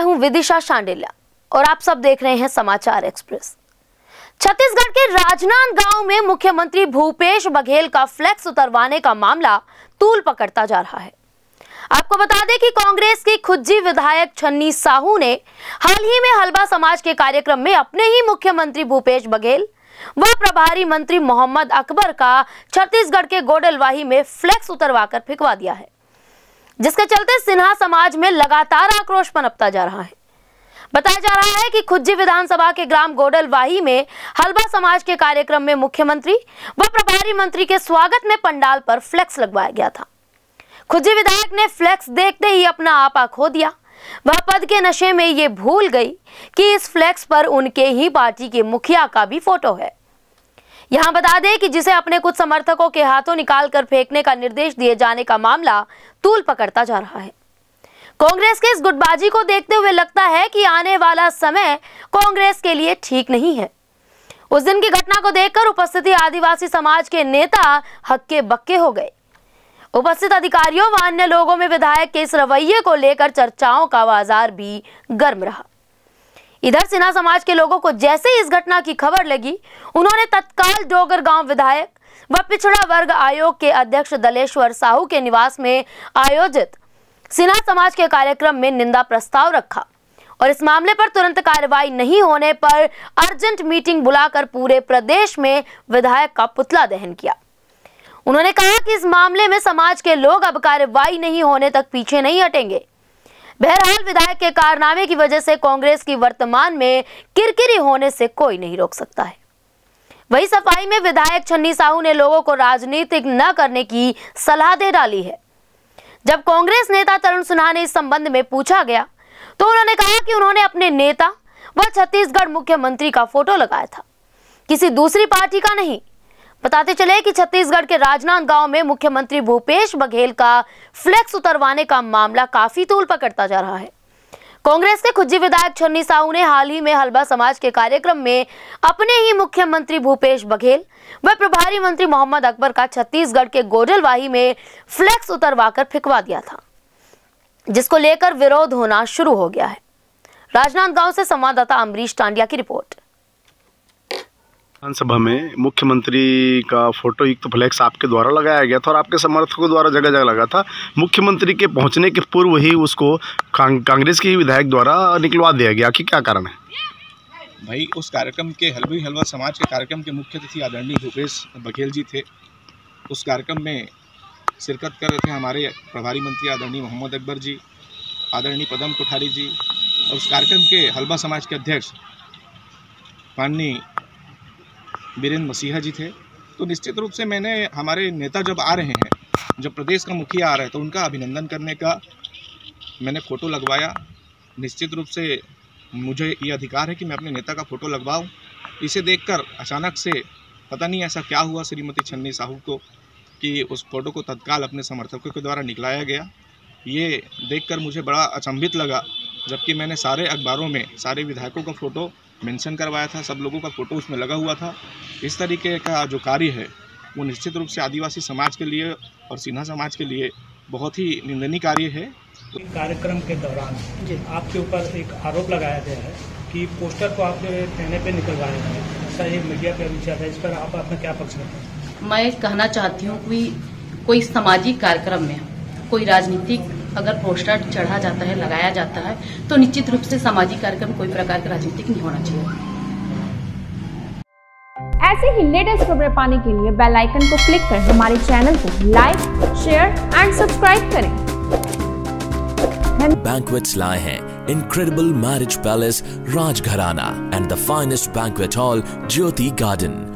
मैं हूँ विदिशा शांडिल्या और आप सब देख रहे हैं समाचार एक्सप्रेस। छत्तीसगढ़ के राजनांद गाँव में मुख्यमंत्री भूपेश बघेल का फ्लेक्स उतरवाने का मामला तूल पकड़ता जा रहा है। आपको बता दें कि कांग्रेस की खुज्जी विधायक छन्नी साहू ने हाल ही में हलबा समाज के कार्यक्रम में अपने ही मुख्यमंत्री भूपेश बघेल व प्रभारी मंत्री मोहम्मद अकबर का छत्तीसगढ़ के गोडलवाही में फ्लेक्स उतरवाकर फिकवा दिया है। जिसके चलते सिन्हा समाज में लगातार आक्रोश पनपता जा रहा है। बताया जा रहा है कि खुज्जी विधानसभा के ग्राम गोडलवाही में हलबा समाज के कार्यक्रम में मुख्यमंत्री व प्रभारी मंत्री के स्वागत में पंडाल पर फ्लेक्स लगवाया गया था। खुज्जी विधायक ने फ्लेक्स देखते ही अपना आपा खो दिया। वह पद के नशे में ये भूल गई कि इस फ्लेक्स पर उनके ही पार्टी के मुखिया का भी फ़ोटो है। यहाँ बता दें कि जिसे अपने कुछ समर्थकों के हाथों निकालकर फेंकने का निर्देश दिए जाने का मामला तूल पकड़ता जा रहा है। कांग्रेस के इस गुटबाजी को देखते हुए लगता है कि आने वाला समय कांग्रेस के लिए ठीक नहीं है। उस दिन की घटना को देखकर उपस्थित आदिवासी समाज के नेता हक्के बक्के हो गए। उपस्थित अधिकारियों व अन्य लोगों में विधायक के इस रवैये को लेकर चर्चाओं का बाज़ार भी गर्म रहा। इधर सिन्हा समाज के लोगों को जैसे इस घटना की खबर लगी, उन्होंने तत्काल डोगर गाँव विधायक व पिछड़ा वर्ग आयोग के अध्यक्ष दलेश्वर साहू के निवास में आयोजित सिन्हा समाज के कार्यक्रम में निंदा प्रस्ताव रखा और इस मामले पर तुरंत कार्रवाई नहीं होने पर अर्जेंट मीटिंग बुलाकर पूरे प्रदेश में विधायक का पुतला दहन किया। उन्होंने कहा कि इस मामले में समाज के लोग अब कार्रवाई नहीं होने तक पीछे नहीं हटेंगे। बहरहाल विधायक के कारनामे की वजह से कांग्रेस की वर्तमान में किरकिरी होने से कोई नहीं रोक सकता है। वही सफ़ाई में विधायक छन्नी साहू ने लोगों को राजनीतिक न करने की सलाह दे डाली है। जब कांग्रेस नेता तरुण सिन्हा ने इस संबंध में पूछा गया तो उन्होंने कहा कि उन्होंने अपने नेता व छत्तीसगढ़ मुख्यमंत्री का फ़ोटो लगाया था। किसी दूसरी पार्टी का नहीं बताते चले कि छत्तीसगढ़ के राजनांदगांव में मुख्यमंत्री भूपेश बघेल का फ्लेक्स उतरवाने का मामला काफ़ी तूल पकड़ता जा रहा है। कांग्रेस के खुज्जी विधायक छन्नी साहू ने हाल ही में हलबा समाज के कार्यक्रम में अपने ही मुख्यमंत्री भूपेश बघेल व प्रभारी मंत्री मोहम्मद अकबर का छत्तीसगढ़ के गोडलवाही में फ्लेक्स उतरवाकर फिकवा दिया था, जिसको लेकर विरोध होना शुरू हो गया है। राजनांदगांव से संवाददाता अमरीश टांडिया की रिपोर्ट। विधानसभा में मुख्यमंत्री का फ़ोटो युक्त फ्लैक्स आपके द्वारा लगाया गया था और आपके समर्थकों द्वारा जगह जगह लगा था। मुख्यमंत्री के पहुँचने के पूर्व ही उसको कांग्रेस के विधायक द्वारा निकलवा दिया गया। कि क्या कारण है? भाई, उस कार्यक्रम के हलवी हलवा समाज के कार्यक्रम के मुख्य अतिथि आदरणीय भूपेश बघेल जी थे। उस कार्यक्रम में शिरकत कर रहे थे हमारे प्रभारी मंत्री आदरणीय मोहम्मद अकबर जी, आदरणीय पदम कोठारी जी और उस कार्यक्रम के हलवा समाज के अध्यक्ष माननीय बीरेंद्र मसीहा जी थे। तो निश्चित रूप से मैंने हमारे नेता जब आ रहे हैं, जब प्रदेश का मुखिया आ रहा है तो उनका अभिनंदन करने का मैंने फ़ोटो लगवाया। निश्चित रूप से मुझे ये अधिकार है कि मैं अपने नेता का फ़ोटो लगवाऊँ। इसे देखकर अचानक से पता नहीं ऐसा क्या हुआ श्रीमती छन्नी साहू को, कि उस फ़ोटो को तत्काल अपने समर्थकों के द्वारा निकलाया गया। ये देखकर मुझे बड़ा अचंभित लगा, जबकि मैंने सारे अखबारों में, सारे विधायकों का फ़ोटो मेंशन करवाया था सब लोगों का फ़ोटो उसमें लगा हुआ था। इस तरीके का जो कार्य है वो निश्चित रूप से आदिवासी समाज के लिए और सिन्हा समाज के लिए बहुत ही निंदनीय कार्य है। कार्यक्रम के दौरान आपके ऊपर एक आरोप लगाया गया है कि पोस्टर को आपने कहने पे निकलवाया है। ऐसा ये मीडिया पे अभी है इस पर आप अपना क्या पक्ष रखते मैं कहना चाहती हूँ कि कोई सामाजिक कार्यक्रम में कोई राजनीतिक अगर पोस्टर चढ़ा जाता है लगाया जाता है तो निश्चित रूप से सामाजिक कार्यक्रम कोई प्रकार का राजनीतिक नहीं होना चाहिए। ऐसे ही लेटेस्ट खबरें पाने के लिए बेल आइकन को क्लिक कर हमारे चैनल को लाइक शेयर एंड सब्सक्राइब करें। Banquets lie हैं। Incredible marriage palace Rajgharana and the finest banquet hall Jyoti Garden.